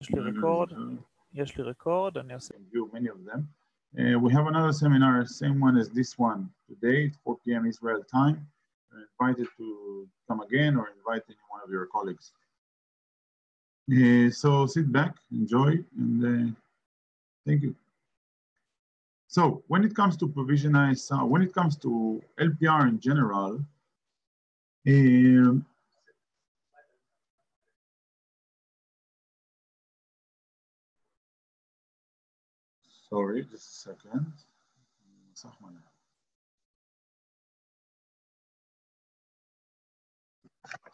יש לי רקורד, יש לי רקורד, אני עושה... many of them. Uh, we have another seminar, same one as this one, today 4 p.m. Israel time. You're invited to come again or invite any one of your colleagues. Uh, so sit back, enjoy, and uh, thank you. So when it comes to Provision ISR, uh, when it comes to LPR in general, um, sorry, just a second.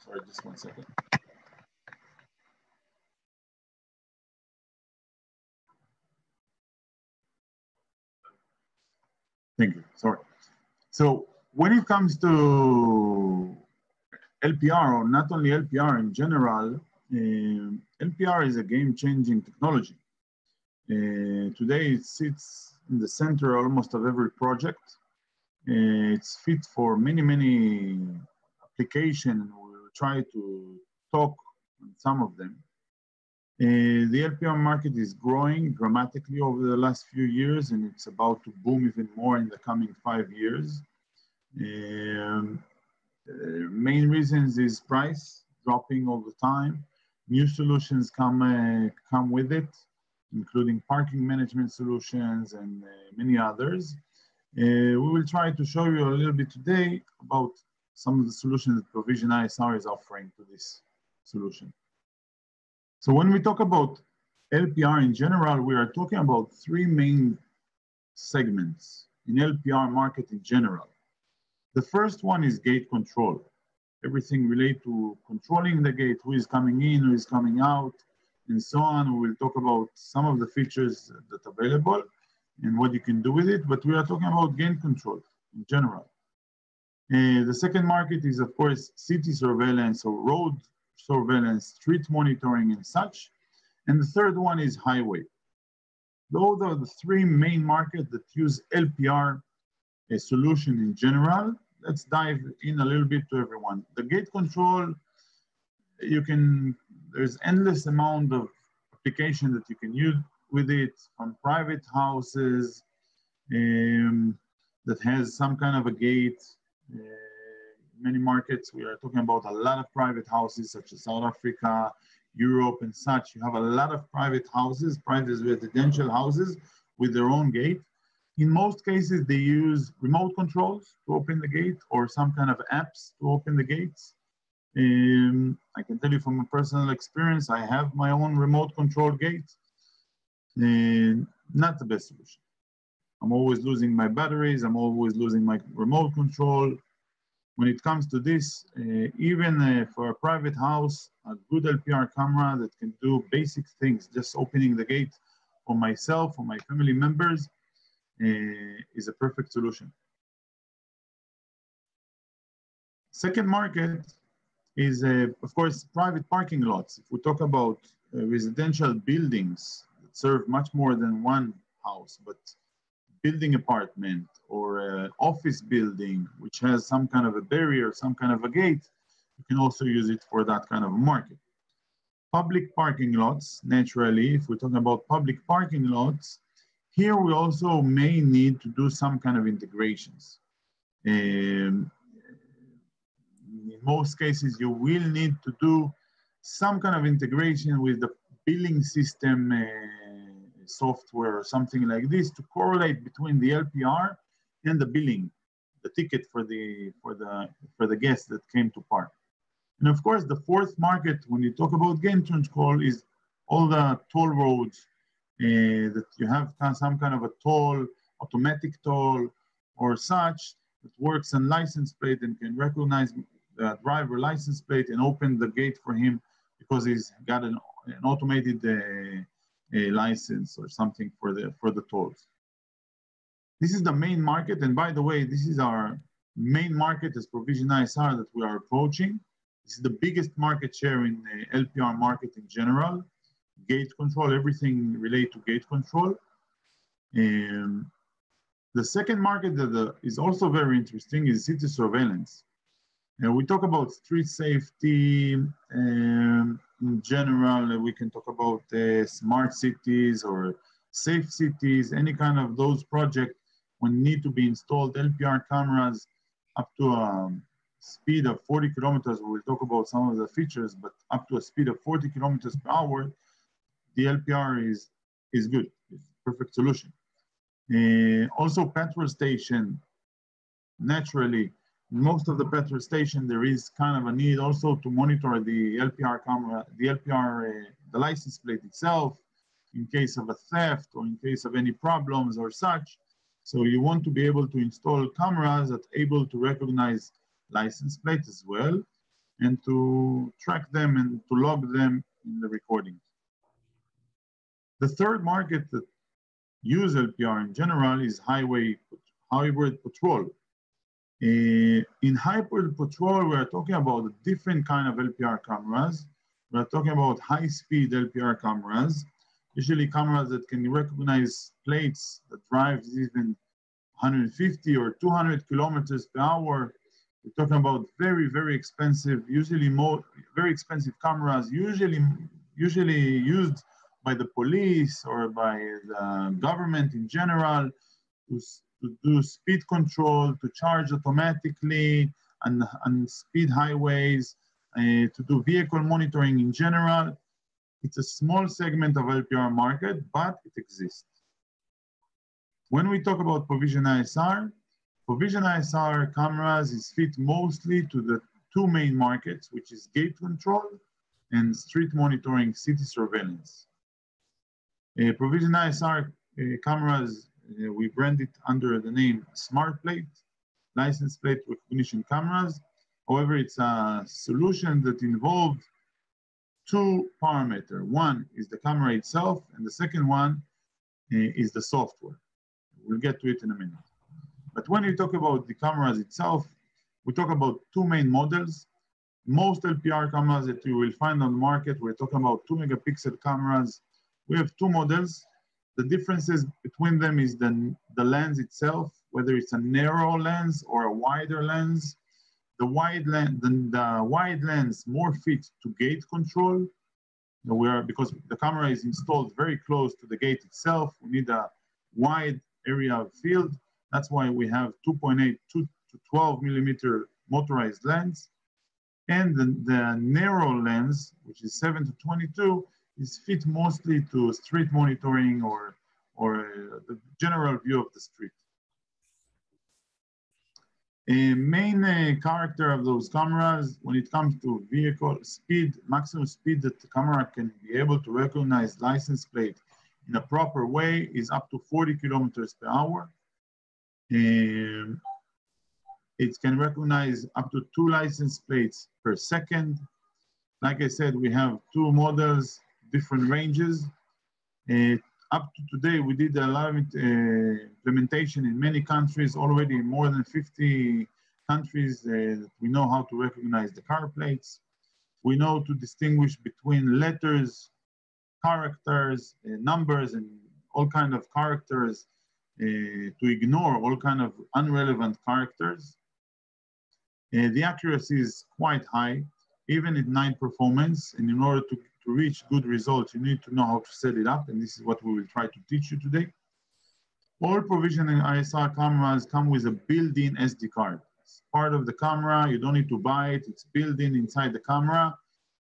Sorry, just one second. Thank you. Sorry. So when it comes to LPR, or not only LPR in general, uh, LPR is a game-changing technology. Uh, today, it sits in the center almost of every project. Uh, it's fit for many, many applications. We'll try to talk on some of them. Uh, the LPR market is growing dramatically over the last few years, and it's about to boom even more in the coming five years. Um, uh, main reasons is price dropping all the time. New solutions come uh, come with it, including parking management solutions and uh, many others. Uh, we will try to show you a little bit today about some of the solutions that Provision ISR is offering to this solution. So when we talk about LPR in general, we are talking about three main segments in LPR market in general. The first one is gate control. Everything related to controlling the gate, who is coming in, who is coming out, and so on. We will talk about some of the features that are available and what you can do with it, but we are talking about gate control in general. Uh, the second market is, of course, city surveillance or road surveillance, street monitoring, and such. And the third one is highway. Those are the three main markets that use LPR a solution in general. Let's dive in a little bit to everyone. The gate control, you can, there's endless amount of application that you can use with it from private houses um, that has some kind of a gate. Uh, many markets, we are talking about a lot of private houses such as South Africa, Europe and such. You have a lot of private houses, private residential houses with their own gate. In most cases, they use remote controls to open the gate or some kind of apps to open the gates. Um, I can tell you from a personal experience, I have my own remote control gate. And not the best solution. I'm always losing my batteries. I'm always losing my remote control when it comes to this, uh, even uh, for a private house, a good LPR camera that can do basic things, just opening the gate for myself, for my family members, uh, is a perfect solution. Second market is, uh, of course, private parking lots. If we talk about uh, residential buildings that serve much more than one house, but building apartment or an office building, which has some kind of a barrier, some kind of a gate, you can also use it for that kind of a market. Public parking lots, naturally, if we're talking about public parking lots, here we also may need to do some kind of integrations. Um, in most cases, you will need to do some kind of integration with the billing system uh, software or something like this to correlate between the LPR and the billing, the ticket for the for the for the guests that came to park. And of course, the fourth market when you talk about gate control is all the toll roads uh, that you have some kind of a toll, automatic toll, or such that works on license plate and can recognize the driver license plate and open the gate for him because he's got an, an automated uh, license or something for the for the tolls. This is the main market, and by the way, this is our main market as Provision ISR that we are approaching. This is the biggest market share in the LPR market in general. Gate control, everything related to gate control. Um, the second market that uh, is also very interesting is city surveillance. We talk about street safety, um, in general, we can talk about uh, smart cities or safe cities, any kind of those projects when need to be installed LPR cameras up to a speed of 40 kilometers. We'll talk about some of the features, but up to a speed of 40 kilometers per hour, the LPR is, is good. It's perfect solution. Uh, also petrol station, naturally, most of the petrol station, there is kind of a need also to monitor the LPR camera, the LPR, uh, the license plate itself, in case of a theft or in case of any problems or such. So you want to be able to install cameras that able to recognize license plates as well and to track them and to log them in the recordings. The third market that use LPR in general is highway hybrid patrol. Uh, in hybrid patrol, we are talking about different kind of LPR cameras. We are talking about high-speed LPR cameras, usually cameras that can recognize plates that drives even 150 or 200 kilometers per hour. We're talking about very, very expensive, usually more, very expensive cameras, usually, usually used by the police or by the government in general to to do speed control, to charge automatically and, and speed highways, uh, to do vehicle monitoring in general. It's a small segment of LPR market, but it exists. When we talk about provision ISR, provision ISR cameras is fit mostly to the two main markets, which is gate control and street monitoring city surveillance. Uh, provision ISR uh, cameras uh, we brand it under the name Smart Plate, license plate recognition cameras. However, it's a solution that involves two parameters. One is the camera itself, and the second one uh, is the software. We'll get to it in a minute. But when you talk about the cameras itself, we talk about two main models. Most LPR cameras that you will find on the market, we're talking about two megapixel cameras. We have two models. The differences between them is the, the lens itself, whether it's a narrow lens or a wider lens. The wide lens, the, the wide lens more fit to gate control. We are, because the camera is installed very close to the gate itself, we need a wide area of field. That's why we have 2.8 to 12 millimeter motorized lens. And the, the narrow lens, which is 7 to 22, is fit mostly to street monitoring or, or uh, the general view of the street. A main uh, character of those cameras when it comes to vehicle speed, maximum speed that the camera can be able to recognize license plate in a proper way is up to 40 kilometers per hour. Um, it can recognize up to two license plates per second. Like I said, we have two models different ranges. Uh, up to today, we did a lot of uh, implementation in many countries already, more than 50 countries uh, we know how to recognize the car plates. We know to distinguish between letters, characters, uh, numbers, and all kind of characters uh, to ignore all kind of unrelevant characters. Uh, the accuracy is quite high, even at night performance. And in order to to reach good results, you need to know how to set it up, and this is what we will try to teach you today. All provisioning ISR cameras come with a built-in SD card. It's part of the camera, you don't need to buy it, it's built in inside the camera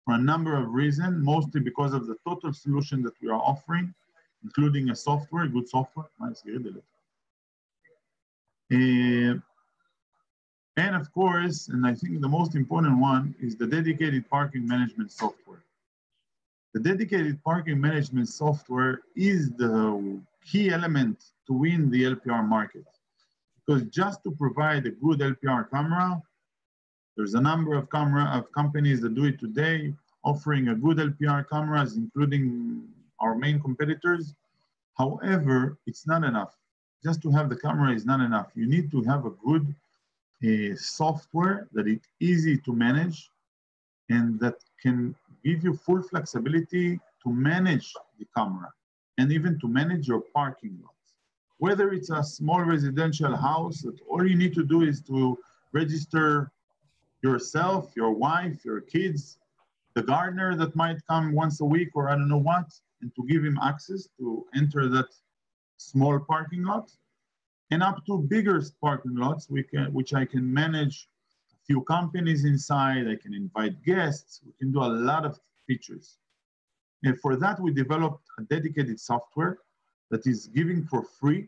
for a number of reasons, mostly because of the total solution that we are offering, including a software, good software. Uh, and of course, and I think the most important one is the dedicated parking management software. The dedicated parking management software is the key element to win the LPR market. Because just to provide a good LPR camera, there's a number of camera of companies that do it today, offering a good LPR cameras, including our main competitors. However, it's not enough. Just to have the camera is not enough. You need to have a good uh, software that is easy to manage and that can give you full flexibility to manage the camera and even to manage your parking lots. Whether it's a small residential house that all you need to do is to register yourself, your wife, your kids, the gardener that might come once a week or I don't know what, and to give him access to enter that small parking lot, and up to bigger parking lots, we can, which I can manage few companies inside, I can invite guests, we can do a lot of features. And for that, we developed a dedicated software that is giving for free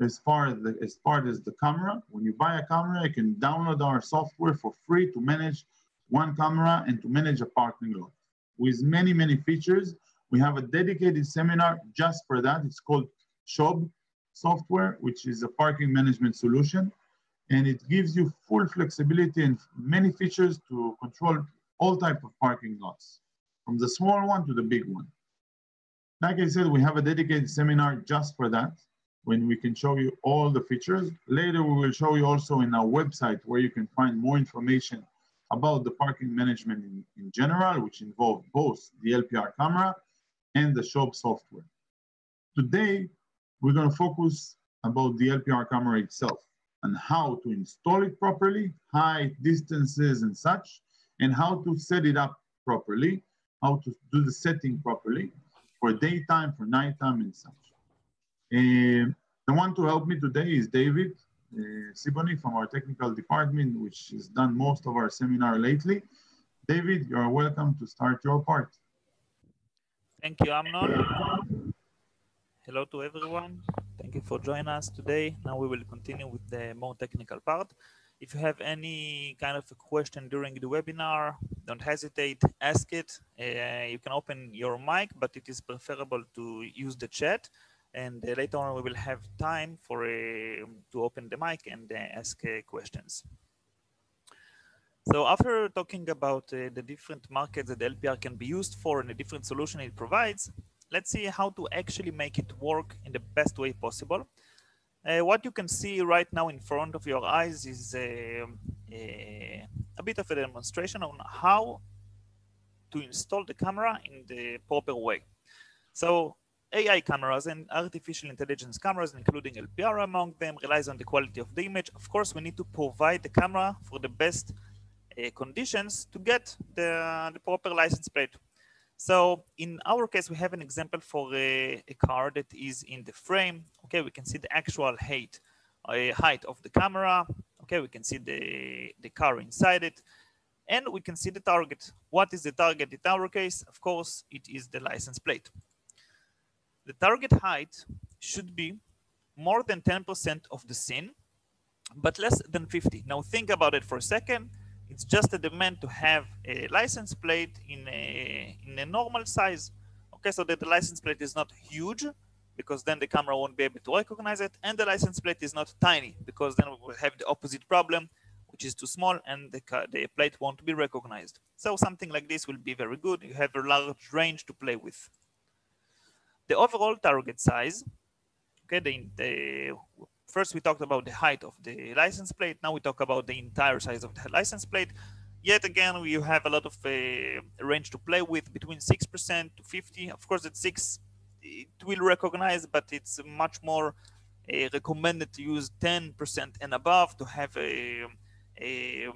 as far as the, as far as the camera. When you buy a camera, you can download our software for free to manage one camera and to manage a parking lot. With many, many features, we have a dedicated seminar just for that. It's called SHOB software, which is a parking management solution. And it gives you full flexibility and many features to control all type of parking lots, from the small one to the big one. Like I said, we have a dedicated seminar just for that, when we can show you all the features. Later, we will show you also in our website where you can find more information about the parking management in, in general, which involve both the LPR camera and the SHOB software. Today, we're going to focus about the LPR camera itself and how to install it properly, height, distances, and such, and how to set it up properly, how to do the setting properly for daytime, for nighttime, and such. Uh, the one to help me today is David uh, Siboni from our technical department, which has done most of our seminar lately. David, you are welcome to start your part. Thank you, Amnon. Hello to everyone. Thank you for joining us today. Now we will continue with the more technical part. If you have any kind of a question during the webinar, don't hesitate, ask it. Uh, you can open your mic, but it is preferable to use the chat and uh, later on we will have time for uh, to open the mic and uh, ask questions. So after talking about uh, the different markets that LPR can be used for and the different solution it provides, let's see how to actually make it work in the best way possible. Uh, what you can see right now in front of your eyes is a, a, a bit of a demonstration on how to install the camera in the proper way. So AI cameras and artificial intelligence cameras, including LPR among them, relies on the quality of the image. Of course, we need to provide the camera for the best uh, conditions to get the, the, proper license plate. So in our case, we have an example for a, a, car that is in the frame. Okay, we can see the actual height, uh, height of the camera. Okay, we can see the, the car inside it. And we can see the target. What is the target in our case? Of course, it is the license plate the target height should be more than 10% of the scene, but less than 50. Now think about it for a second. It's just a demand to have a license plate in a, in a normal size. Okay, so that the license plate is not huge because then the camera won't be able to recognize it. And the license plate is not tiny because then we will have the opposite problem, which is too small and the, the plate won't be recognized. So something like this will be very good. You have a large range to play with the overall target size, okay, the, the, first we talked about the height of the license plate. Now we talk about the entire size of the license plate. Yet again, we have a lot of uh, range to play with between 6% to 50. Of course, at 6, it will recognize, but it's much more uh, recommended to use 10% and above to have a, a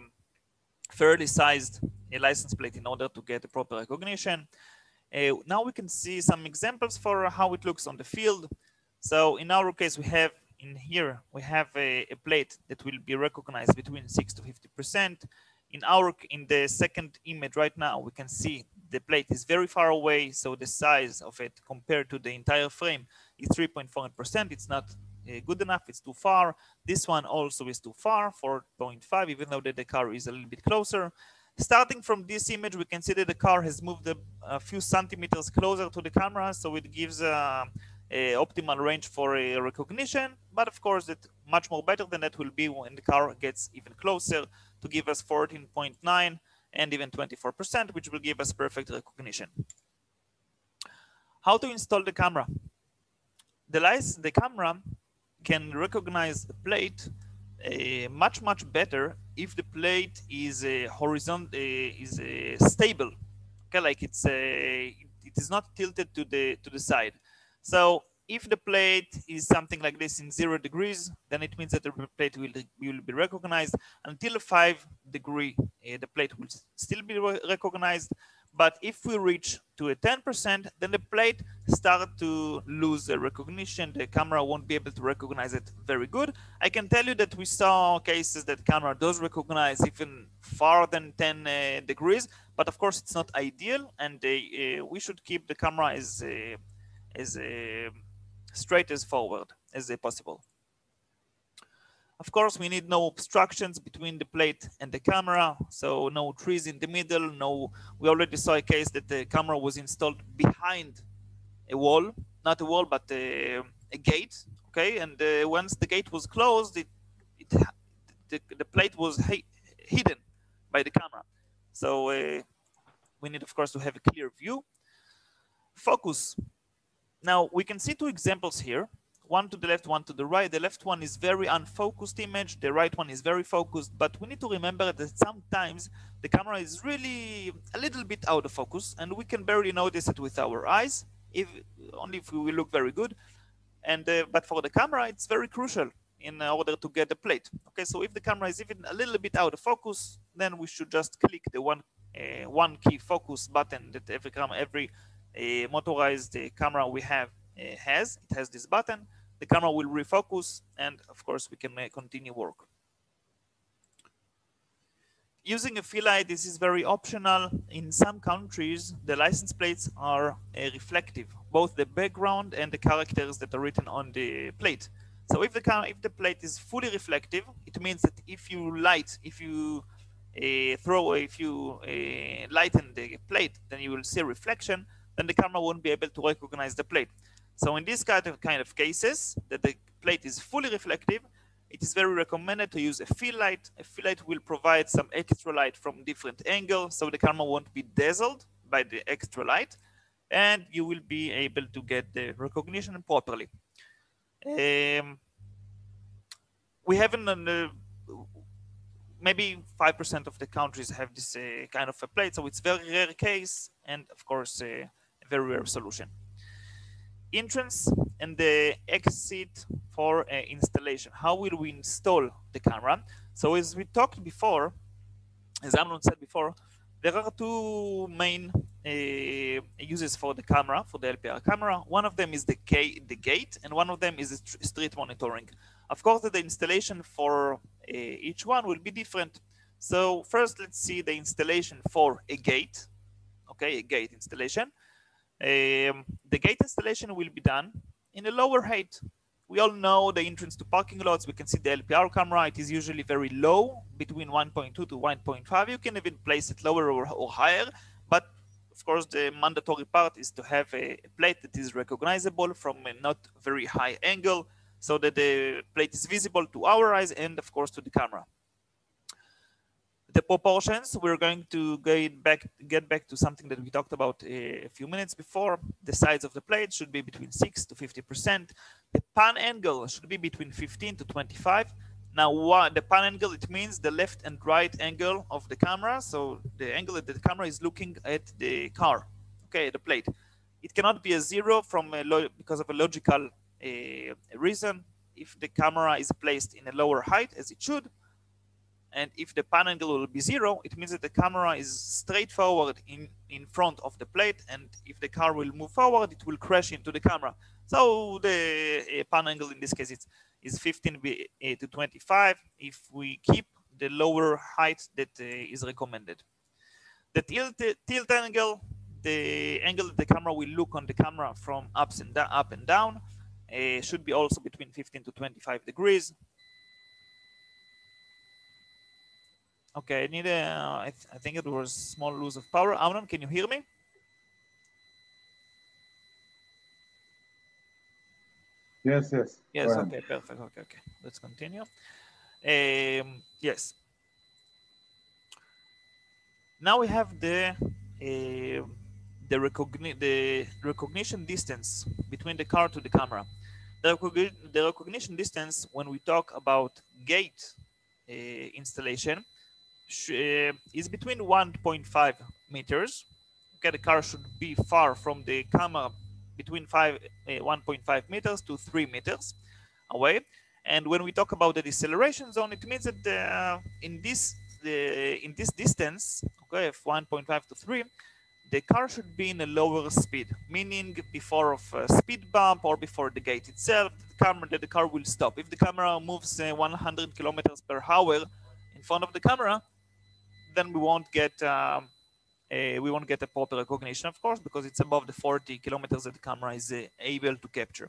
fairly sized a license plate in order to get the proper recognition. Uh, now we can see some examples for how it looks on the field. So in our case, we have in here, we have a, a plate that will be recognized between 6 to 50%. In our, in the second image right now, we can see the plate is very far away. So the size of it compared to the entire frame is 3.4%. It's not uh, good enough. It's too far. This one also is too far, 4.5, even though the, the car is a little bit closer. Starting from this image, we can see that the car has moved a, a few centimeters closer to the camera, so it gives a, a optimal range for a recognition. But of course, it much more better than that will be when the car gets even closer to give us 14.9 and even 24%, which will give us perfect recognition. How to install the camera? The, license, the camera can recognize a plate uh, much much better if the plate is a horizontal uh, is a stable okay like it's it is not tilted to the to the side so if the plate is something like this in zero degrees then it means that the plate will, will be recognized until five degree uh, the plate will still be recognized But if we reach to a 10%, then the plate start to lose the recognition. The camera won't be able to recognize it very good. I can tell you that we saw cases that camera does recognize even far than 10 uh, degrees, but of course it's not ideal, and uh, uh we should keep the camera as as uh, straight as forward as possible. Of course, we need no obstructions between the plate and the camera, so no trees in the middle. No, we already saw a case that the camera was installed behind a wall, not a wall, but a, a gate. Okay, and uh, once the gate was closed, it, it the, the plate was hidden by the camera. So uh, we need, of course, to have a clear view. Focus. Now we can see two examples here one to the left, one to the right. The left one is very unfocused image. The right one is very focused. But we need to remember that sometimes the camera is really a little bit out of focus and we can barely notice it with our eyes, if only if we look very good. And uh, But for the camera, it's very crucial in order to get the plate. Okay, so if the camera is even a little bit out of focus, then we should just click the one uh, one key focus button that every camera, every uh, motorized uh, camera we have uh, has. It has this button the camera will refocus, and of course, we can continue work. Using a fill light, this is very optional. In some countries, the license plates are uh, reflective, both the background and the characters that are written on the plate. So if the if the plate is fully reflective, it means that if you light, if you uh, throw, if you uh, lighten the plate, then you will see reflection. Then the camera won't be able to recognize the plate. So in this kind of, kind of cases, that the plate is fully reflective, it is very recommended to use a fill light. A fill light will provide some extra light from different angles, so the camera won't be dazzled by the extra light, and you will be able to get the recognition properly. Um, we haven't, uh, maybe 5% of the countries have this uh, kind of a plate, so it's very rare case, and of course, uh, very rare solution entrance and the exit for uh, installation. How will we install the camera? So as we talked before, as Amnon said before, there are two main uh, uses for the camera, for the LPR camera. One of them is the, the gate, and one of them is street monitoring. Of course, the installation for uh, each one will be different. So first, let's see the installation for a gate. Okay, a gate installation. Um, the gate installation will be done in a lower height. We all know the entrance to parking lots. We can see the LPR camera. It is usually very low, between 1.2 to 1.5. You can even place it lower or, or higher. But of course, the mandatory part is to have a, a plate that is recognizable from a not very high angle so that the plate is visible to our eyes and of course to the camera the proportions, we're going to get back, get back to something that we talked about a few minutes before. The size of the plate should be between 6 to 50%. The pan angle should be between 15 to 25. Now, what, the pan angle, it means the left and right angle of the camera. So the angle that the camera is looking at the car, okay, the plate. It cannot be a zero from a because of a logical uh, reason. If the camera is placed in a lower height, as it should, and if the pan angle will be zero, it means that the camera is straightforward in, in front of the plate. And if the car will move forward, it will crash into the camera. So the uh, pan angle in this case is, is 15 uh, to 25 if we keep the lower height that uh, is recommended. The tilt, tilt angle, the angle that the camera will look on the camera from ups and up and down, uh, should be also between 15 to 25 degrees. Okay, I need a, I, th I think it was small loss of power. Amnon, can you hear me? Yes, yes. Yes, okay, perfect. Okay, okay. Let's continue. Um, yes. Now we have the uh, the, recogni the recognition distance between the car to the camera. The, recogni the recognition distance when we talk about gate uh, installation is between 1.5 meters. Okay, the car should be far from the camera between five, uh, 1.5 meters to 3 meters away. And when we talk about the deceleration zone, it means that uh, in this in this distance, okay, of 1.5 to 3, the car should be in a lower speed, meaning before of a speed bump or before the gate itself, the camera that the car will stop. If the camera moves uh, 100 kilometers per hour in front of the camera, then we won't get um, uh, we won't get a proper recognition, of course, because it's above the 40 kilometers that the camera is uh, able to capture.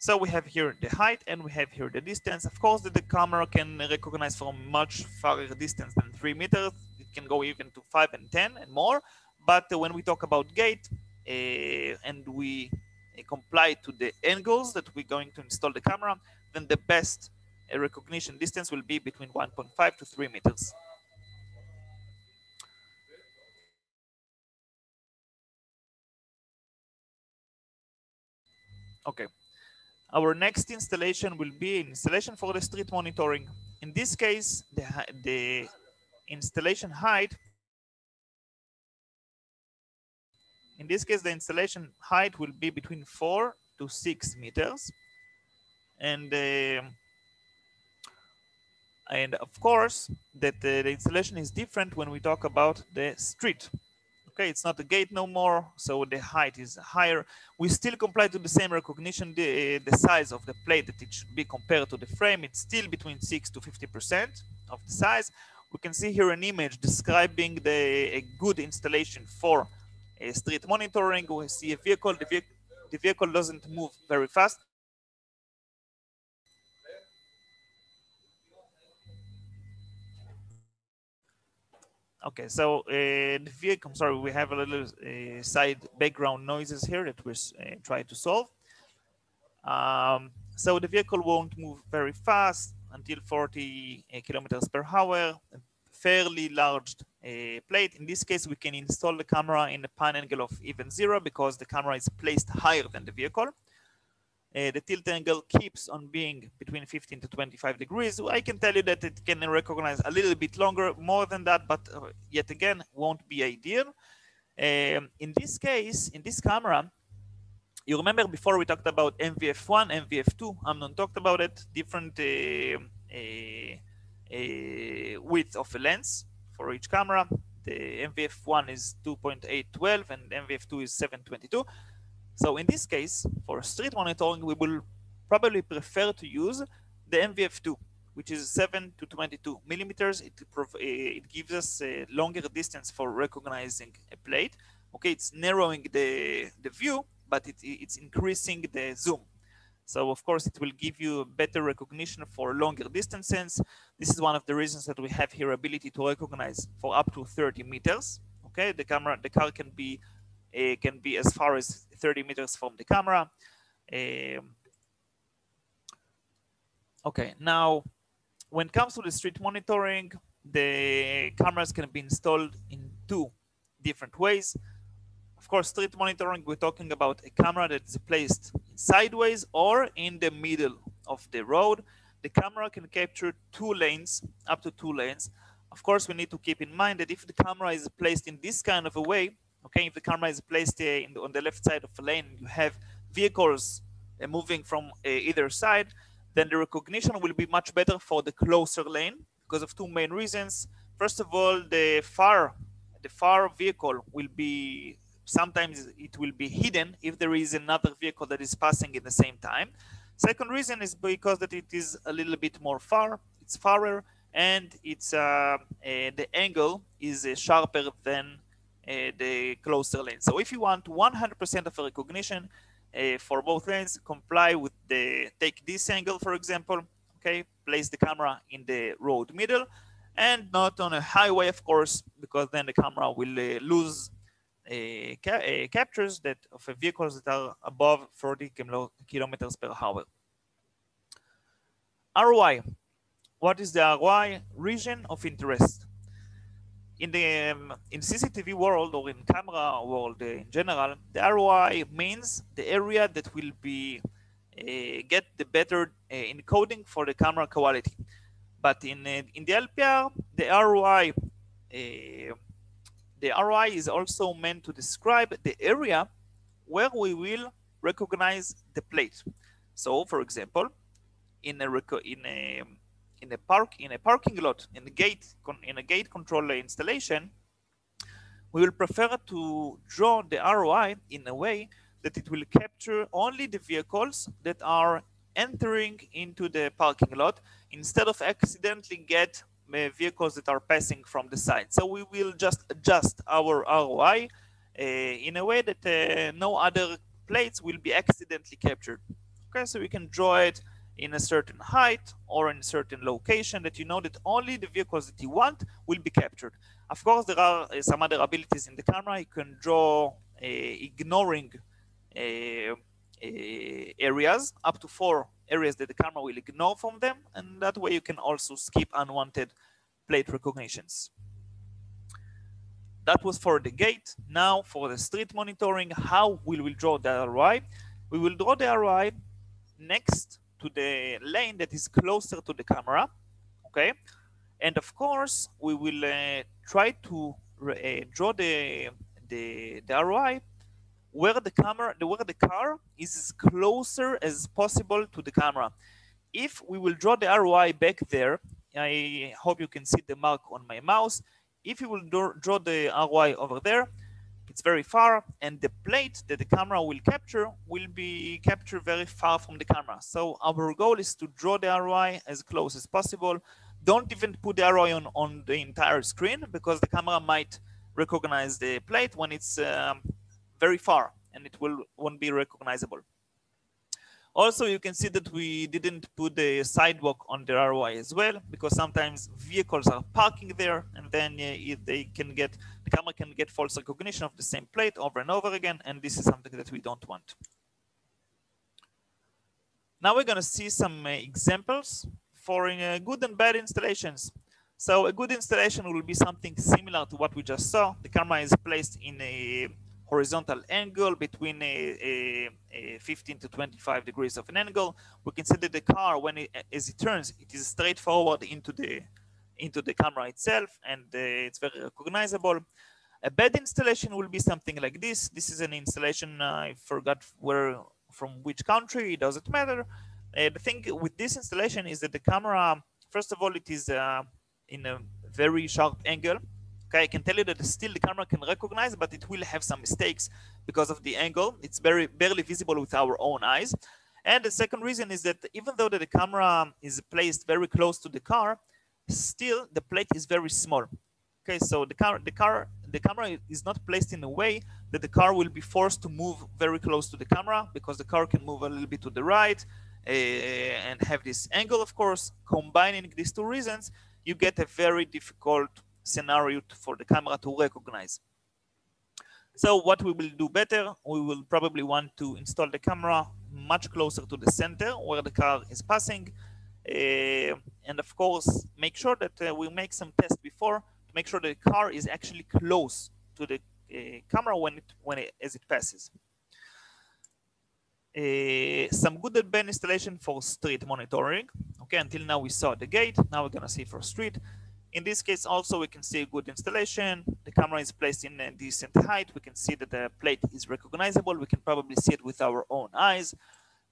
So we have here the height and we have here the distance. Of course, the camera can recognize from much farther distance than three meters. It can go even to five and 10 and more. But when we talk about gate uh, and we uh, comply to the angles that we're going to install the camera, then the best uh, recognition distance will be between 1.5 to three meters. Okay. Our next installation will be installation for the street monitoring. In this case, the, the installation height, in this case, the installation height will be between four to six meters. And, uh, and of course, that the, the installation is different when we talk about the street okay it's not a gate no more so the height is higher. We still comply to the same recognition the, the size of the plate that it should be compared to the frame. It's still between 6 to 50 percent of the size. We can see here an image describing the a good installation for a street monitoring. We see a vehicle the vehicle the vehicle doesn't move very fast Okay, so uh, the vehicle, I'm sorry, we have a little uh, side background noises here that we're uh, trying to solve. Um, so the vehicle won't move very fast until 40 uh, kilometers per hour, a fairly large uh, plate. In this case, we can install the camera in a pan angle of even zero because the camera is placed higher than the vehicle. Uh, the tilt angle keeps on being between 15 to 25 degrees. I can tell you that it can recognize a little bit longer, more than that, but uh, yet again, won't be ideal. Um, in this case, in this camera, you remember before we talked about MVF1, MVF2, Amnon talked about it, different uh, width of a lens for each camera. The MVF1 is 2.812 and MVF2 is 722. So in this case, for street monitoring, we will probably prefer to use the MVF2, which is 7 to 22 millimeters. It, eh, it gives us a longer distance for recognizing a plate. Okay, it's narrowing the, the view, but it, it's increasing the zoom. So of course, it will give you better recognition for longer distances. This is one of the reasons that we have here ability to recognize for up to 30 meters. Okay, the camera, the car can be uh, can be as far as 30 meters from the camera. Um, okay, now when it comes to the street monitoring, the cameras can be installed in two different ways. Of course, street monitoring, we're talking about a camera that is placed sideways or in the middle of the road. The camera can capture two lanes, up to two lanes. Of course, we need to keep in mind that if the camera is placed in this kind of a way, Okay, if the camera is placed uh, the, on the left side of a lane, you have vehicles uh, moving from uh, either side, then the recognition will be much better for the closer lane because of two main reasons. First of all, the far the far vehicle will be sometimes it will be hidden if there is another vehicle that is passing in the same time. Second reason is because that it is a little bit more far, it's farther, and it's uh, uh, the angle is uh, sharper than the closer lane. So if you want 100% of a recognition uh, for both lanes, comply with the, take this angle, for example, okay, place the camera in the road middle and not on a highway, of course, because then the camera will uh, lose uh, ca uh, captures that of vehicles that are above 40 kilometers per hour. ROI. What is the ROI? Region of interest in the um, in CCTV world or in camera world uh, in general, the ROI means the area that will be uh, get the better uh, encoding for the camera quality. But in uh, in the LPR, the ROI uh, the ROI is also meant to describe the area where we will recognize the plate. So, for example, in a in a in a park in a parking lot in a gate in a gate control installation, we will prefer to draw the ROI in a way that it will capture only the vehicles that are entering into the parking lot instead of accidentally get uh, vehicles that are passing from the side. So we will just adjust our ROI uh, in a way that uh, no other plates will be accidentally captured. Okay, so we can draw it in a certain height or in a certain location that you know that only the vehicles that you want will be captured. Of course, there are uh, some other abilities in the camera. You can draw uh, ignoring uh, areas, up to four areas that the camera will ignore from them. And that way you can also skip unwanted plate recognitions. That was for the gate. Now for the street monitoring, how will we draw the ROI? We will draw the ROI next to the lane that is closer to the camera, okay? And of course, we will uh, try to uh, draw the, the, the ROI where the camera, where the car is as closer as possible to the camera. If we will draw the ROI back there, I hope you can see the mark on my mouse. If you will draw the ROI over there, it's very far, and the plate that the camera will capture will be captured very far from the camera. So our goal is to draw the ROI as close as possible. Don't even put the ROI on, on the entire screen because the camera might recognize the plate when it's um, very far and it will won't be recognizable. Also, you can see that we didn't put the sidewalk on the ROI as well, because sometimes vehicles are parking there, and then uh, they can get the camera can get false recognition of the same plate over and over again, and this is something that we don't want. Now we're going to see some uh, examples for uh, good and bad installations. So a good installation will be something similar to what we just saw. The camera is placed in a horizontal angle between a, a, a 15 to 25 degrees of an angle. We can see that the car, when it, as it turns, it is straightforward into the into the camera itself, and uh, it's very recognizable. A bad installation will be something like this. This is an installation I forgot where from which country. It doesn't matter. Uh, the thing with this installation is that the camera, first of all, it is uh, in a very sharp angle Okay, I can tell you that still the camera can recognize, but it will have some mistakes because of the angle. It's very barely visible with our own eyes. And the second reason is that even though the camera is placed very close to the car, still the plate is very small. Okay, so the car, the car, the camera is not placed in a way that the car will be forced to move very close to the camera because the car can move a little bit to the right uh, and have this angle, of course. Combining these two reasons, you get a very difficult scenario for the camera to recognize. So what we will do better, we will probably want to install the camera much closer to the center where the car is passing. Uh, and of course, make sure that uh, we make some tests before to make sure the car is actually close to the uh, camera when it, when it, as it passes. Some good bad installation for street monitoring. Okay, until now we saw the gate. Now we're gonna see for street. In this case, also, we can see a good installation. The camera is placed in a decent height. We can see that the plate is recognizable. We can probably see it with our own eyes.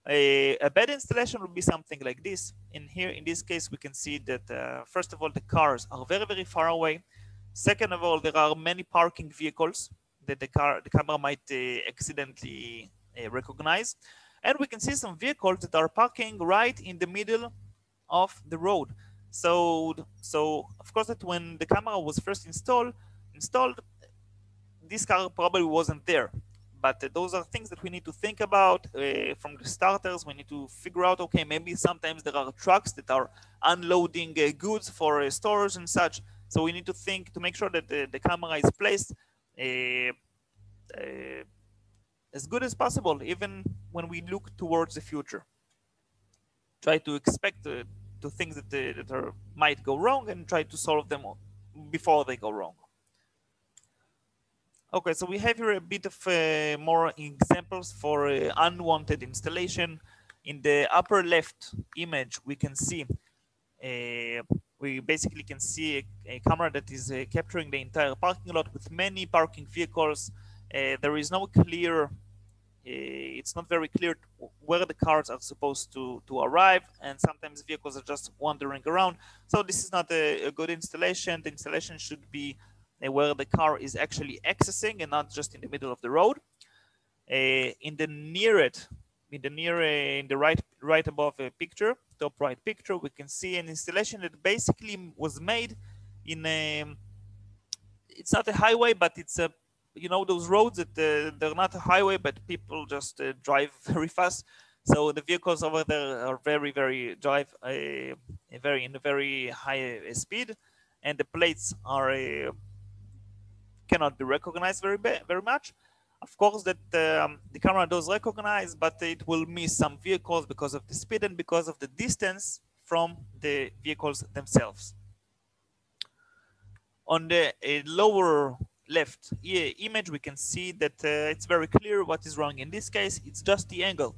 A, a bad installation would be something like this. In here, in this case, we can see that, uh, first of all, the cars are very, very far away. Second of all, there are many parking vehicles that the car, the camera might uh, accidentally uh, recognize. And we can see some vehicles that are parking right in the middle of the road. So, so of course that when the camera was first installed, installed, this car probably wasn't there. But uh, those are things that we need to think about uh, from the starters. We need to figure out, okay, maybe sometimes there are trucks that are unloading uh, goods for uh, stores and such. So we need to think to make sure that the, the camera is placed uh, uh, as good as possible, even when we look towards the future. Try to expect to things that, uh, that are, might go wrong and try to solve them before they go wrong. Okay, so we have here a bit of uh, more examples for uh, unwanted installation. In the upper left image, we can see, uh, we basically can see a, a camera that is uh, capturing the entire parking lot with many parking vehicles. Uh, there is no clear it's not very clear where the cars are supposed to, to arrive and sometimes vehicles are just wandering around. So this is not a, a good installation. The installation should be uh, where the car is actually accessing and not just in the middle of the road. Uh, in the near it, in the near, uh, in the right, right above a picture, top right picture, we can see an installation that basically was made in a, it's not a highway, but it's a, you know, those roads that uh, they're not a highway, but people just uh, drive very fast. So the vehicles over there are very, very drive a, a very in a very high speed, and the plates are cannot be recognized very very much. Of course, that um, the camera does recognize, but it will miss some vehicles because of the speed and because of the distance from the vehicles themselves. On the uh, lower left image, we can see that uh, it's very clear what is wrong. In this case, it's just the angle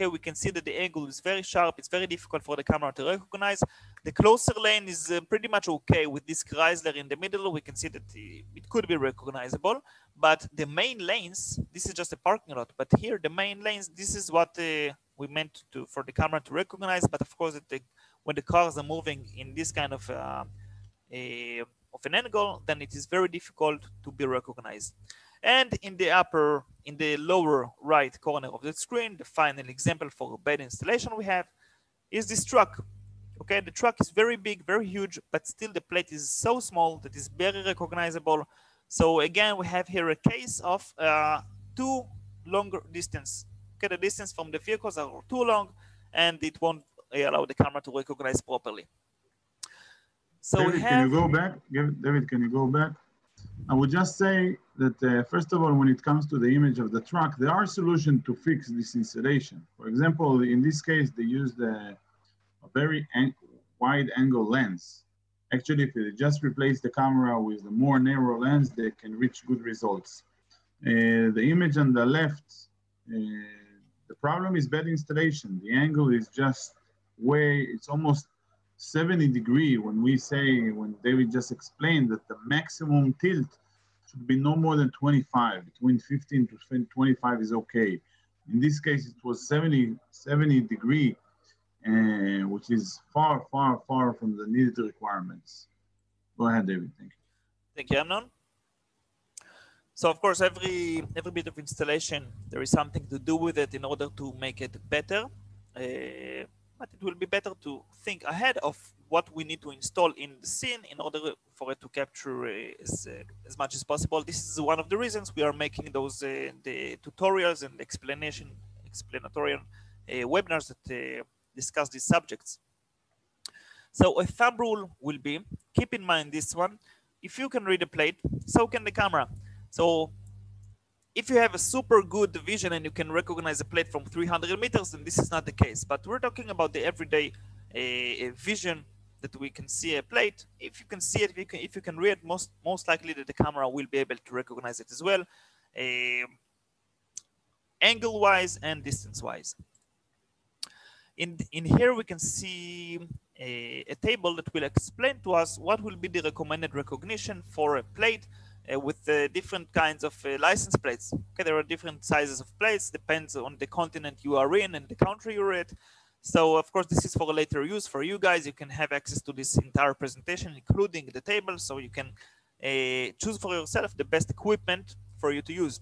okay, we can see that the angle is very sharp. It's very difficult for the camera to recognize. The closer lane is uh, pretty much okay with this Chrysler in the middle. We can see that it could be recognizable, but the main lanes, this is just a parking lot, but here the main lanes, this is what uh, we meant to for the camera to recognize. But of course, the, when the cars are moving in this kind of uh, of an angle, then it is very difficult to be recognized. And in the upper, in the lower right corner of the screen, the final example for a bed installation we have is this truck. Okay, the truck is very big, very huge, but still the plate is so small that it's very recognizable. So again, we have here a case of uh, too longer distance. Okay, the distance from the vehicles are too long and it won't allow the camera to recognize properly. So David, have, can you go back? David, can you go back? I would just say that uh, first of all, when it comes to the image of the truck, there are solutions to fix this installation. For example, in this case, they used a, a very ang wide angle lens. Actually, if they just replace the camera with a more narrow lens, they can reach good results. Uh, the image on the left, uh, the problem is bad installation. The angle is just way, it's almost 70 degree when we say, when David just explained that the maximum tilt should be no more than 25, between 15 to 25 is okay. In this case, it was 70, 70 degree, uh, which is far, far, far from the needed requirements. Go ahead, David, thank you. Thank you, Amnon. So of course, every every bit of installation, there is something to do with it in order to make it better. Uh, but it will be better to think ahead of what we need to install in the scene in order for it to capture as, uh, as much as possible. This is one of the reasons we are making those uh, the tutorials and explanation explanatory uh, webinars that uh, discuss these subjects. So a thumb rule will be, keep in mind this one, if you can read a plate, so can the camera. So if you have a super good vision and you can recognize a plate from 300 meters, then this is not the case. But we're talking about the everyday uh, vision that we can see a plate. If you can see it, if you can, if you can read, most most likely that the camera will be able to recognize it as well, uh, angle-wise and distance-wise. In in here we can see a, a table that will explain to us what will be the recommended recognition for a plate with uh, different kinds of uh, license plates. Okay, there are different sizes of plates, depends on the continent you are in and the country you're at. So of course, this is for later use for you guys. You can have access to this entire presentation, including the table, so you can uh, choose for yourself the best equipment for you to use.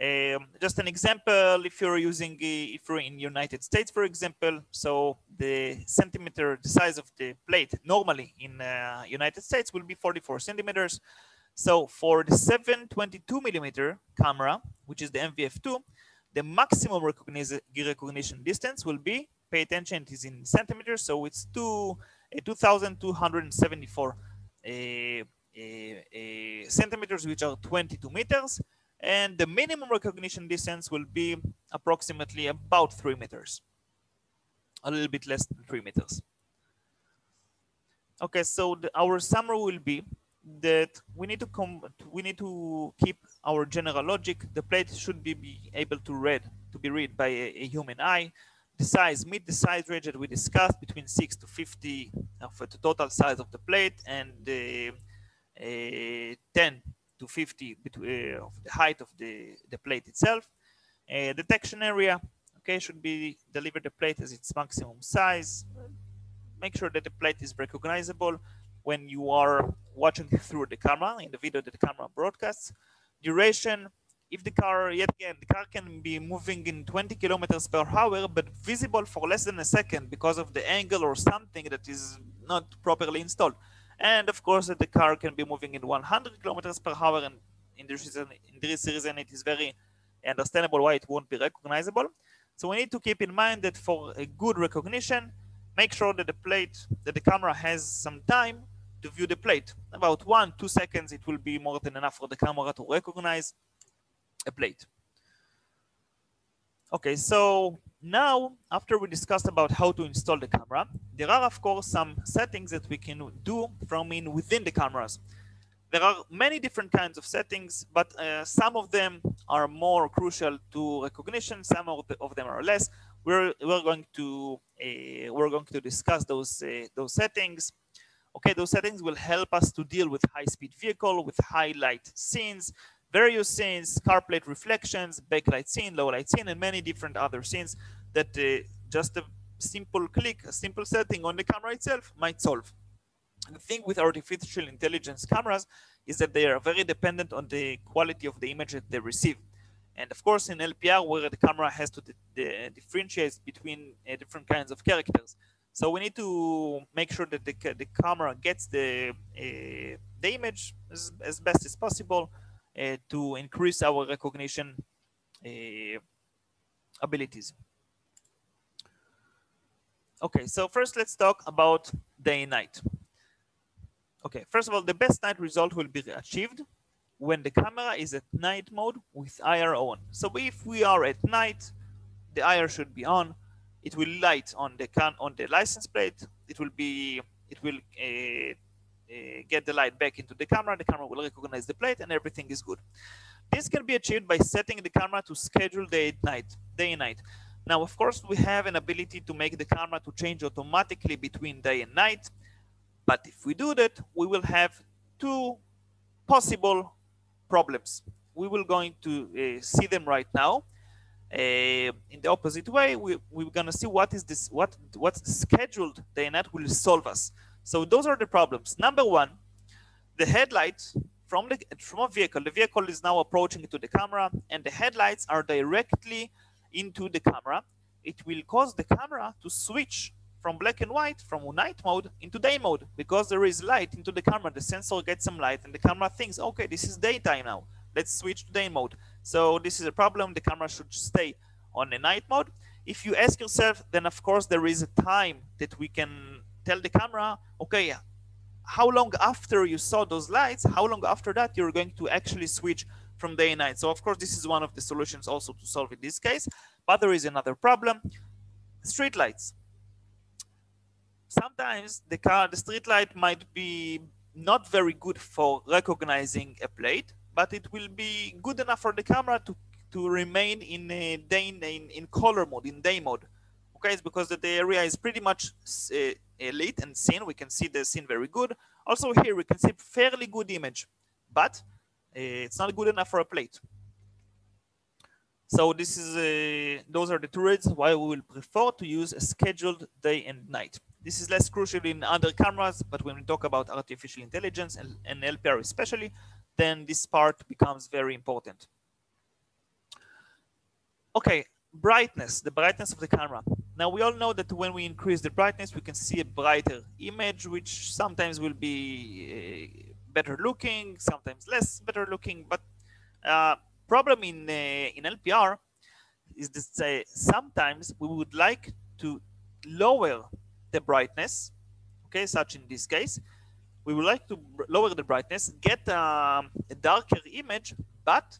Um, just an example, if you're using, uh, if you're in United States, for example, so the centimeter, the size of the plate normally in uh, United States will be 44 centimeters. So for the 722 millimeter camera, which is the MVF2, the maximum recognition distance will be, pay attention, it is in centimeters, so it's two, uh, 2,274 uh, uh, centimeters, which are 22 meters. And the minimum recognition distance will be approximately about three meters, a little bit less than three meters. Okay, so the, our summary will be that we need to come we need to keep our general logic. The plate should be, be able to read to be read by a, a, human eye. The size meet the size range that we discussed between 6 to 50 of the total size of the plate and uh, uh, 10 to 50 uh, of the height of the the plate itself. Uh, detection area okay should be deliver the plate as its maximum size. Make sure that the plate is recognizable when you are watching through the camera in the video that the camera broadcasts. Duration, if the car, yet again, the car can be moving in 20 kilometers per hour, but visible for less than a second because of the angle or something that is not properly installed. And of course, the car can be moving in 100 kilometers per hour, and in this reason, in this reason it is very understandable why it won't be recognizable. So we need to keep in mind that for a good recognition, make sure that the plate, that the camera has some time to view the plate. About one, two seconds, it will be more than enough for the camera to recognize a plate. Okay, so now after we discussed about how to install the camera, there are of course some settings that we can do from in within the cameras. There are many different kinds of settings, but uh, some of them are more crucial to recognition, some of, the, of them are less. We're, we're going to uh, we're going to discuss those uh, those settings. Okay, those settings will help us to deal with high-speed vehicle, with highlight scenes, various scenes, car plate reflections, backlight scene, low light scene, and many different other scenes that uh, just a simple click, a simple setting on the camera itself might solve. The thing with artificial intelligence cameras is that they are very dependent on the quality of the image that they receive. And of course, in LPR, where the camera has to differentiate between uh, different kinds of characters. So we need to make sure that the, the camera gets the, uh, the image as, as best as possible uh, to increase our recognition uh, abilities. Okay, so first let's talk about day and night. Okay, first of all, the best night result will be achieved when the camera is at night mode with IR on. So if we are at night, the IR should be on. It will light on the can on the license plate. It will be it will uh, uh, get the light back into the camera. The camera will recognize the plate, and everything is good. This can be achieved by setting the camera to schedule day and night, day and night. Now, of course, we have an ability to make the camera to change automatically between day and night. But if we do that, we will have two possible problems. We will going to uh, see them right now. Uh, in the opposite way, we, we're going to see what is this, what what's scheduled and will solve us. So those are the problems. Number one, the headlight from the from a vehicle, the vehicle is now approaching to the camera, and the headlights are directly into the camera. It will cause the camera to switch from black and white, from night mode into day mode, because there is light into the camera. The sensor gets some light, and the camera thinks, okay, this is daytime now. Let's switch to day mode. So this is a problem. The camera should stay on the night mode. If you ask yourself, then of course there is a time that we can tell the camera, okay, how long after you saw those lights, how long after that you're going to actually switch from day and night. So of course, this is one of the solutions also to solve in this case, but there is another problem, street lights. Sometimes the car, the street light might be not very good for recognizing a plate, but it will be good enough for the camera to, to remain in a day in, in color mode, in day mode. Okay, it's because the area is pretty much uh, lit and seen. We can see the scene very good. Also here we can see fairly good image, but uh, it's not good enough for a plate. So this is uh, those are the two reasons why we will prefer to use a scheduled day and night. This is less crucial in other cameras, but when we talk about artificial intelligence and, and LPR especially, then this part becomes very important. Okay, brightness, the brightness of the camera. Now we all know that when we increase the brightness, we can see a brighter image, which sometimes will be uh, better looking, sometimes less better looking. But uh, problem in uh, in LPR is that sometimes we would like to lower the brightness. Okay, such in this case, we would like to lower the brightness, get um, a darker image, but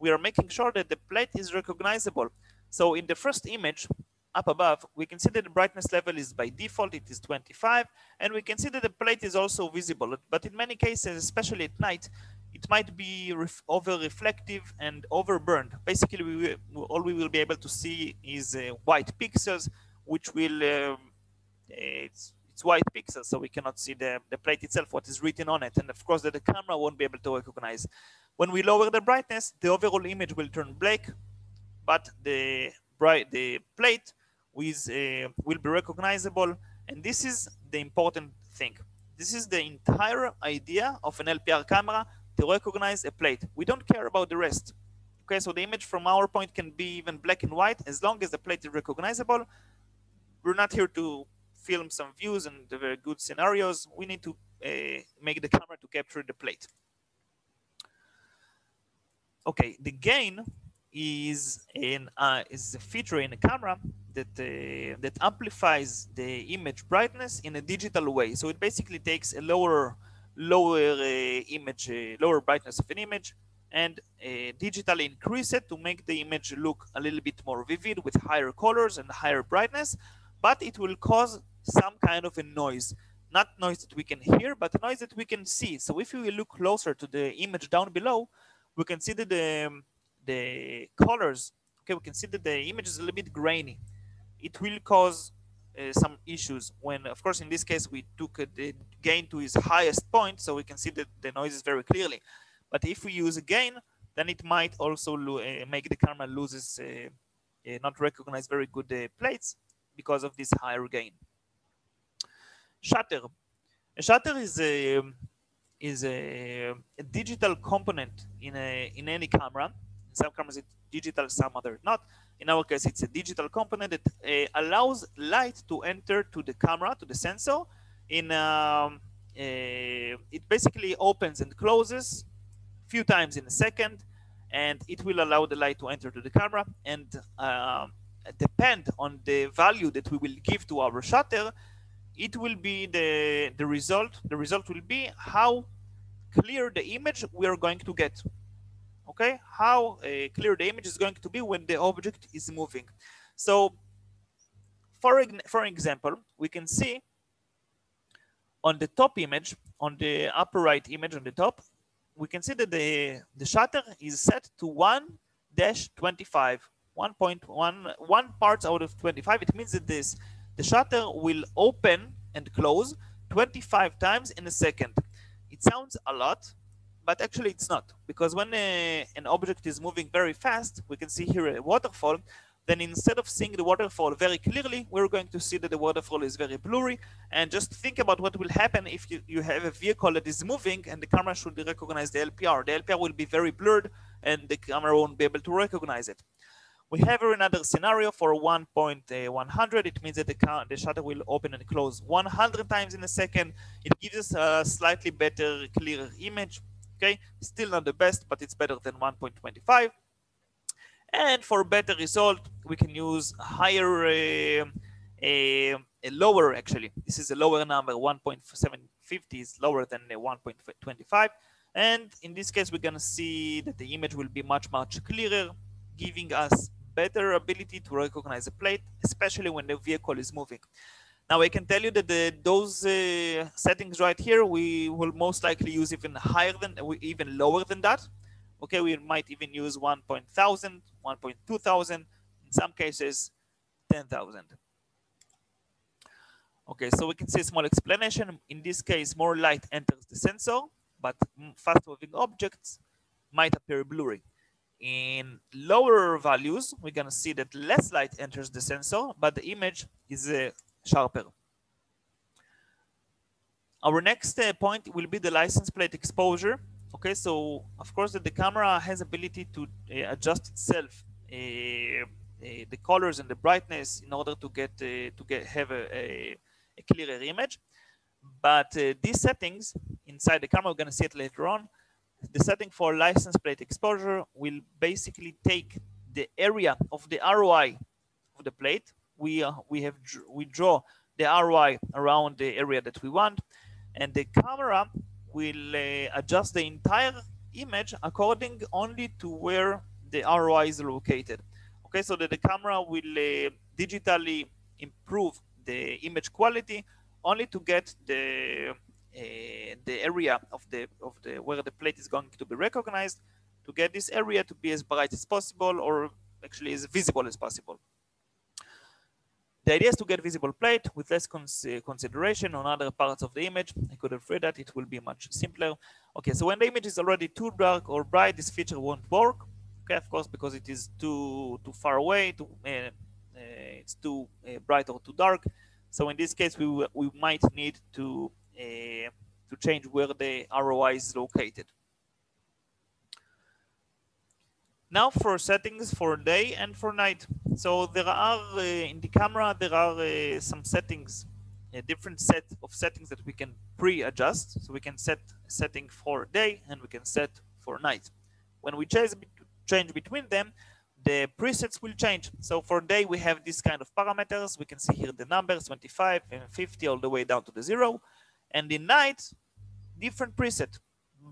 we are making sure that the plate is recognizable. So in the first image up above, we can see that the brightness level is by default, it is 25, and we can see that the plate is also visible. But in many cases, especially at night, it might be over reflective and overburned. Basically, we will, all we will be able to see is uh, white pixels, which will, um, it's, white pixels, so we cannot see the, the plate itself, what is written on it. And of course, that the camera won't be able to recognize. When we lower the brightness, the overall image will turn black, but the bright the plate uh, will be recognizable. And this is the important thing. This is the entire idea of an LPR camera to recognize a plate. We don't care about the rest. Okay, so the image from our point can be even black and white as long as the plate is recognizable. We're not here to film some views and very good scenarios. We need to uh, make the camera to capture the plate. Okay, the gain is an uh, is a feature in a camera that uh, that amplifies the image brightness in a digital way. So it basically takes a lower lower uh, image, uh, lower brightness of an image, and uh, digitally increase it to make the image look a little bit more vivid with higher colors and higher brightness. But it will cause some kind of a noise, not noise that we can hear, but noise that we can see. So if we look closer to the image down below, we can see that the um, the colors, okay, we can see that the image is a little bit grainy. It will cause uh, some issues when, of course, in this case, we took uh, the gain to its highest point, so we can see that the noise is very clearly. But if we use a gain, then it might also uh, make the camera loses, uh, uh, not recognize very good uh, plates because of this higher gain. Shutter. A shutter is a is a, a digital component in a in any camera In some cameras it's digital, some other not. In our case, it's a digital component that uh, allows light to enter to the camera, to the sensor. In um, uh, it basically opens and closes a few times in a second, and it will allow the light to enter to the camera. And uh, depend on the value that we will give to our shutter, it will be the the result. The result will be how clear the image we are going to get. Okay? How uh, clear the image is going to be when the object is moving. So for for example we can see on the top image on the upper right image on the top we can see that the the shutter is set to 1 dash 25 1.1 one parts out of 25 it means that this the shutter will open and close 25 times in a second. It sounds a lot but actually it's not because when a, uh, an object is moving very fast we can see here a waterfall. Then instead of seeing the waterfall very clearly we're going to see that the waterfall is very blurry. And just think about what will happen if you, you have a vehicle that is moving and the camera should recognize the LPR the LPR will be very blurred and the camera won't be able to recognize it we have another scenario for 1.100. It means that the, the, shutter will open and close 100 times in a second. It gives us a slightly better, clearer image. Okay, still not the best, but it's better than 1.25. And for better result, we can use higher, uh, a, a, lower actually. This is a lower number, 1.750 is lower than 1.25. And in this case, we're gonna see that the image will be much, much clearer, giving us better ability to recognize a plate, especially when the vehicle is moving. Now I can tell you that the, those uh, settings right here, we will most likely use even higher than, we even lower than that. Okay, we might even use 1.1000, 1.2000, in some cases 10,000. Okay, so we can see a small explanation. In this case, more light enters the sensor, but fast-moving objects might appear blurry. In lower values, we're going to see that less light enters the sensor, but the image is uh, sharper. Our next uh, point will be the license plate exposure. Okay, so of course the camera has ability to uh, adjust itself uh, uh, the colors and the brightness in order to get uh, to get have a, a, a clearer image. But these settings inside the camera, we're going to see it later on. The setting for license plate exposure will basically take the area of the ROI of the plate we uh, we have we draw the ROI around the area that we want, and the camera will uh, adjust the entire image according only to where the ROI is located. Okay, so that the camera will uh, digitally improve the image quality only to get the the area of the of the where the plate is going to be recognized to get this area to be as bright as possible or actually as visible as possible. The idea is to get visible plate with less cons consideration on other parts of the image. I could have read that, it will be much simpler. Okay, so when the image is already too dark or bright, this feature won't work. Okay, of course, because it is too too far away, too, uh, uh, it's too uh, bright or too dark. So in this case, we, we might need to to change where the ROI is located. Now for settings for day and for night. So there are uh, in the camera there are uh, some settings, a different set of settings that we can pre-adjust. So we can set a setting for day and we can set for night. When we change, change between them, the presets will change. So for day we have this kind of parameters. We can see here the numbers 25 and 50 all the way down to the zero. And in night, different preset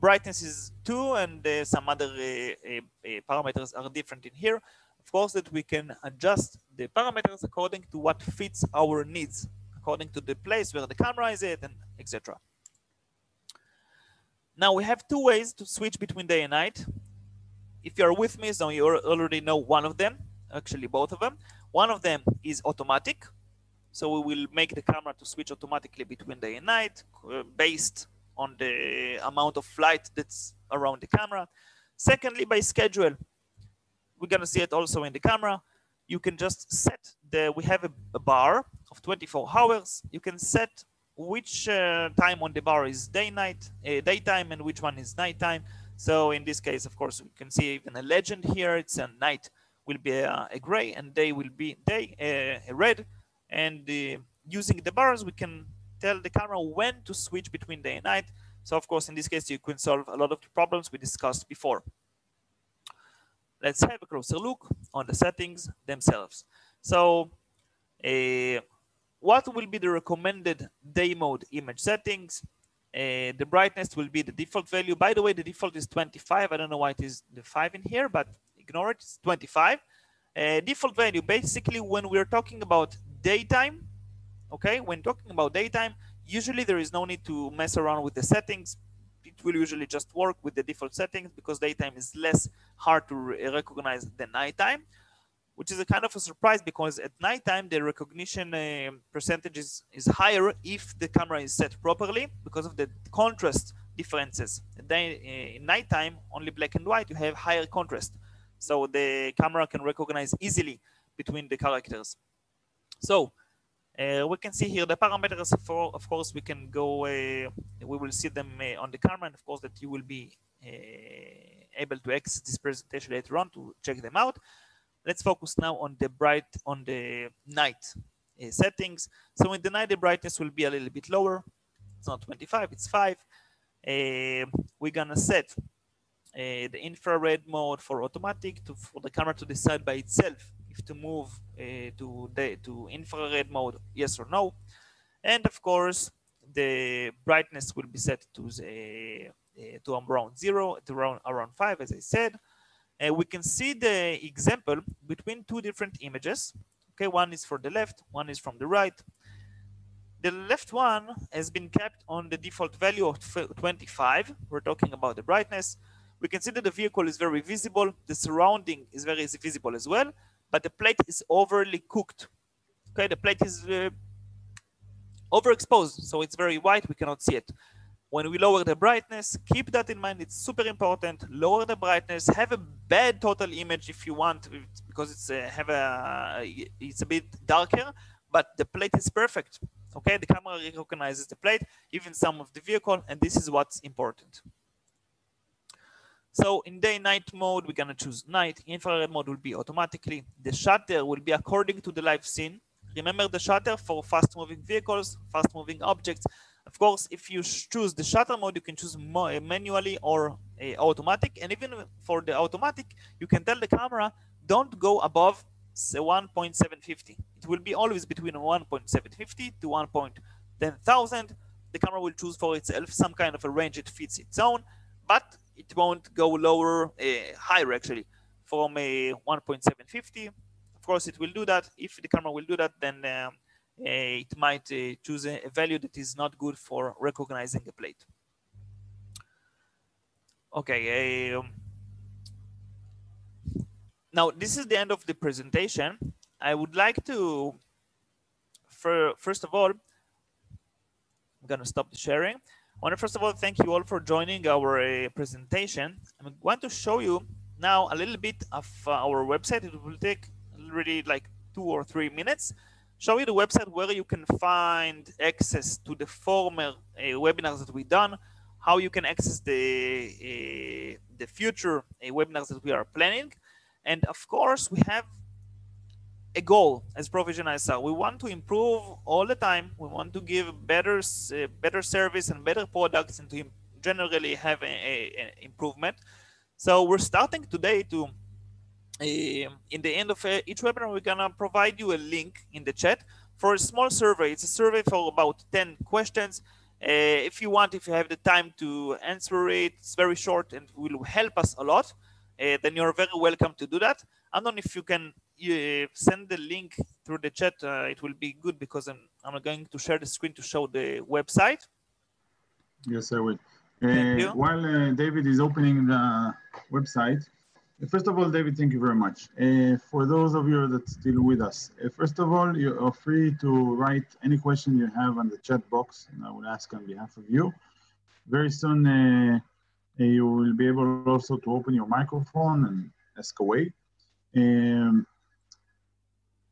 brightness is two and uh, some other uh, uh, parameters are different in here. Of course that we can adjust the parameters according to what fits our needs, according to the place where the camera is at and etc. Now we have two ways to switch between day and night. If you're with me, so you already know one of them, actually both of them. One of them is automatic. So we will make the camera to switch automatically between day and night based on the amount of light that's around the camera. Secondly, by schedule. We're gonna see it also in the camera. You can just set the, we have a, a bar of 24 hours. You can set which uh, time on the bar is day night, uh, daytime, and which one is nighttime. So in this case, of course, we can see even a legend here. It's a night will be a, a gray and day will be day uh, a red. And uh, using the bars, we can tell the camera when to switch between day and night. So of course, in this case, you can solve a lot of the problems we discussed before. Let's have a closer look on the settings themselves. So uh, what will be the recommended day mode image settings? Uh, the brightness will be the default value. By the way, the default is 25. I don't know why it is the 5 in here, but ignore it. It's 25. Uh, default value, basically, when we're talking about daytime, okay when talking about daytime usually there is no need to mess around with the settings it will usually just work with the default settings because daytime is less hard to re recognize than nighttime which is a kind of a surprise because at nighttime the recognition uh, percentage is, is higher if the camera is set properly because of the contrast differences. Then uh, in nighttime, only black and white, you have higher contrast. So the camera can recognize easily between the characters. So uh, we can see here the parameters for, of course, we can go, uh, we will see them uh, on the camera, and of course that you will be uh, able to access this presentation later on to check them out. Let's focus now on the bright, on the night uh, settings. So in the night, the brightness will be a little bit lower. It's not 25, it's five. Uh, we're gonna set the infrared mode for automatic to, for the camera to decide by itself to move uh, to the to infrared mode, yes or no. And of course, the brightness will be set to the uh, to around zero, to around around five, as I said. Uh, we can see the example between two different images. Okay, one is for the left, one is from the right. The left one has been kept on the default value of 25. We're talking about the brightness. We can see that the vehicle is very visible. The surrounding is very visible as well but the plate is overly cooked. Okay, the plate is uh, overexposed, so it's very white, we cannot see it. When we lower the brightness, keep that in mind, it's super important. Lower the brightness, have a bad total image if you want, because it's uh, have a it's a bit darker, but the plate is perfect. Okay, the camera recognizes the plate, even some of the vehicle, and this is what's important. So in day night mode, we're gonna choose night. Infrared mode will be automatically. The shutter will be according to the live scene. Remember the shutter for fast moving vehicles, fast moving objects. Of course, if you choose the shutter mode, you can choose manually or uh, automatic. And even for the automatic, you can tell the camera, don't go above 1.750. It will be always between 1.750 to 1.10000. The camera will choose for itself some kind of a range it fits its own, but it won't go lower, uh, higher actually, from a 1.750. Of course, it will do that. If the camera will do that, then um, it might choose a, a, value that is not good for recognizing a plate. Okay. Um, now, this is the end of the presentation. I would like to, for, first of all, I'm going to stop the sharing. I want to first of all thank you all for joining our uh, presentation. I'm going to show you now a little bit of uh, our website. It will take really like two or three minutes. show you the website where you can find access to the former uh, webinars that we've done, how you can access the, uh, the future uh, webinars that we are planning. And of course, we have a goal as Provision ISR. We want to improve all the time. We want to give better, uh, better service and better products and to generally have an improvement. So we're starting today to um, in the end of uh, each webinar, we're gonna provide you a link in the chat for a small survey. It's a survey for about 10 questions. Uh, if you want, if you have the time to answer it, it's very short and will help us a lot. Uh, then you're very welcome to do that. I don't know if you can uh, send the link through the chat. Uh, it will be good because I'm, I'm going to share the screen to show the website. Yes, I will. Uh, while David is opening the website, First of all, David, thank you very much. Uh, for those of you that still with us, uh, first of all, you are free to write any question you have on the chat box, and I will ask on behalf of you. Very soon, uh, uh you will be able also to open your microphone and ask away. Um,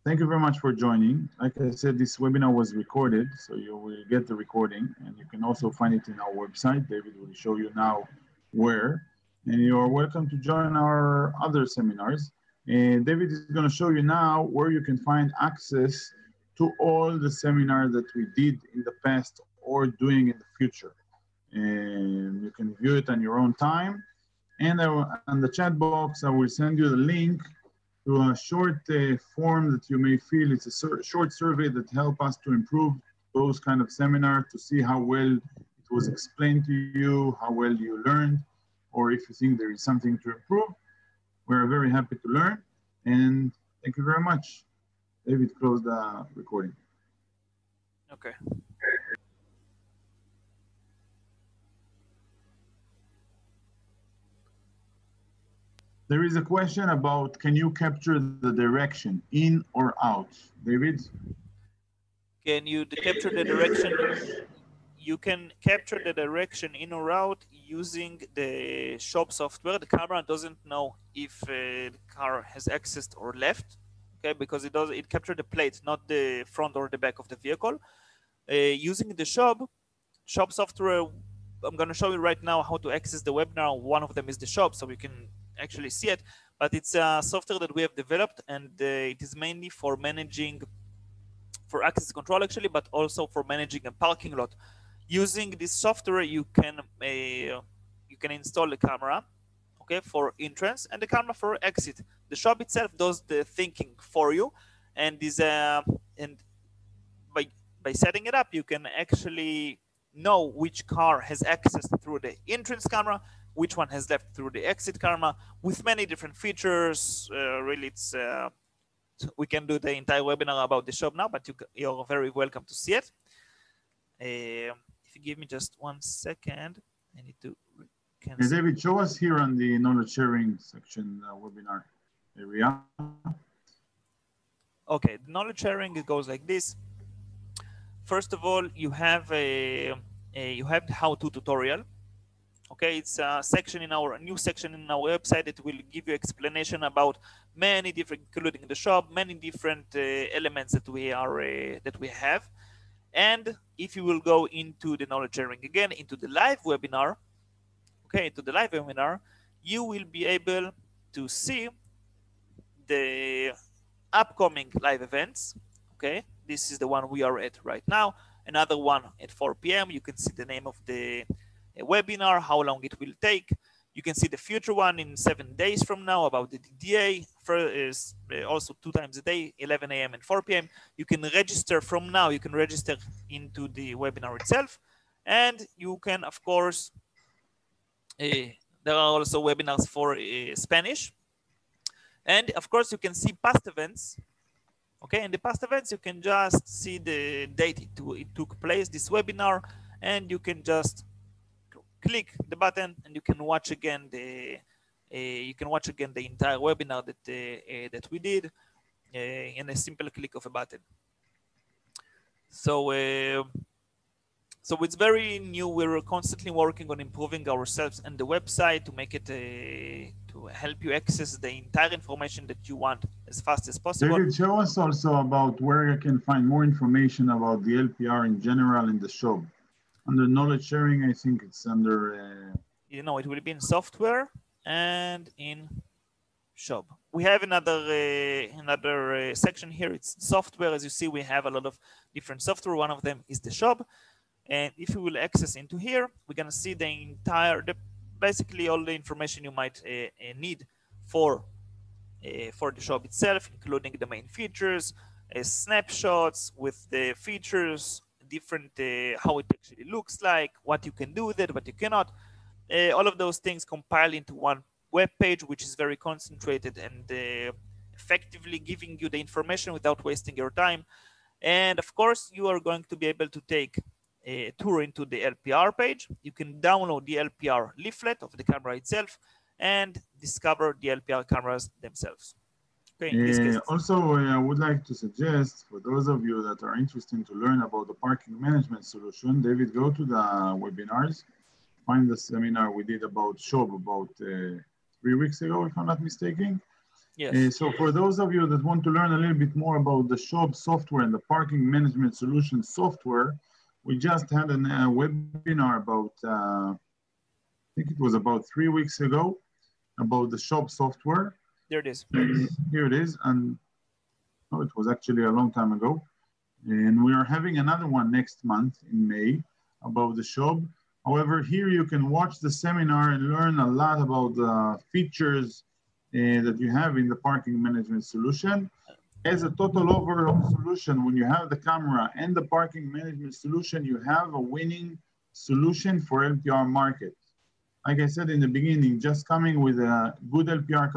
thank you very much for joining. Like I said, this webinar was recorded, so you will get the recording, and you can also find it in our website. David will show you now where and you are welcome to join our other seminars. And David is going to show you now where you can find access to all the seminars that we did in the past or doing in the future. And you can view it on your own time. And on the chat box, I will send you the link to a short uh, form that you may feel it's a sur short survey that help us to improve those kind of seminar to see how well it was explained to you, how well you learned, or if you think there is something to improve, we're very happy to learn. And thank you very much. David, close the recording. Okay. There is a question about can you capture the direction in or out? David? Can you capture the direction you can capture the direction in or out using the SHOB software. The camera doesn't know if uh, the car has accessed or left, okay, because it does it captured the plate, not the front or the back of the vehicle. Uh, using the SHOB SHOB software, I'm going to show you right now how to access the webinar. One of them is the SHOB, so we can actually see it. But it's a software that we have developed, and uh, it is mainly for managing for access control actually, but also for managing a parking lot using this software you can uh, you can install the camera okay for entrance and the camera for exit the SHOB itself does the thinking for you and is uh, and by by setting it up you can actually know which car has access through the entrance camera which one has left through the exit karma with many different features uh, really it's uh, we can do the entire webinar about the SHOB now but you, you're very welcome to see it uh, if you give me just one second, I need to cancel. Hey, David, show us here on the knowledge sharing section uh, webinar area. Okay, the knowledge sharing it goes like this. First of all, you have a, a you have the how-to tutorial. Okay, it's a section in our new section in our website that will give you explanation about many different, including the SHOB, many different uh, elements that we are uh, that we have. And if you will go into the knowledge sharing again, into the live webinar, okay, into the live webinar, you will be able to see the upcoming live events. Okay, this is the one we are at right now. Another one at 4 p.m. You can see the name of the webinar, how long it will take. You can see the future one in seven days from now about the DDA. is uh, also two times a day, 11 a.m. and 4 p.m. You can register from now. You can register into the webinar itself. And you can, of course, uh, there are also webinars for uh, Spanish. And of course, you can see past events. Okay, in the past events, you can just see the date it, it took place, this webinar, and you can just click the button and you can watch again the uh, you can watch again the entire webinar that uh, uh, that we did in a simple click of a button. So so it's very new. We're constantly working on improving ourselves and the website to make it to help you access the entire information that you want as fast as possible. David, show us also about where you can find more information about the LPR in general in the SHOB. Under knowledge sharing, I think it's under. Uh... You know, it will be in software and in SHOB. We have another uh, another uh, section here. It's software. As you see, we have a lot of different software. One of them is the SHOB. And if you will access into here, we're to see the entire, the, basically all the information you might uh, uh, need for, uh, for the SHOB itself, including the main features, uh, snapshots with the features, different, uh, how it actually looks like, what you can do with it, what you cannot. Uh, all of those things compile into one web page, which is very concentrated and effectively giving you the information without wasting your time. And of course, you are going to be able to take a tour into the LPR page. You can download the LPR leaflet of the camera itself and discover the LPR cameras themselves. Uh, also, uh, I would like to suggest for those of you that are interested to learn about the parking management solution, David, go to the webinars, find the seminar we did about Shob about uh, three weeks ago, if I'm not mistaken. Yes. Uh, so for those of you that want to learn a little bit more about the Shob software and the parking management solution software, we just had a uh, webinar about, uh, I think it was about three weeks ago, about the Shob software. There it is. Here it is. And oh, it was actually a long time ago. And we are having another one next month in May about the Shob. However, here you can watch the seminar and learn a lot about the features uh, that you have in the parking management solution as a total overall solution, when you have the camera and the parking management solution, you have a winning solution for LPR market. Like I said in the beginning, just coming with a good LPR